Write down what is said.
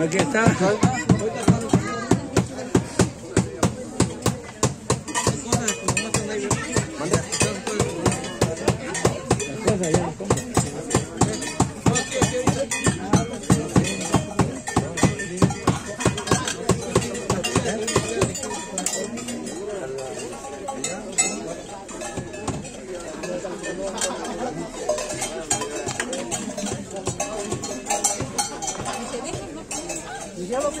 Aquí está. Las cosas ya. চলো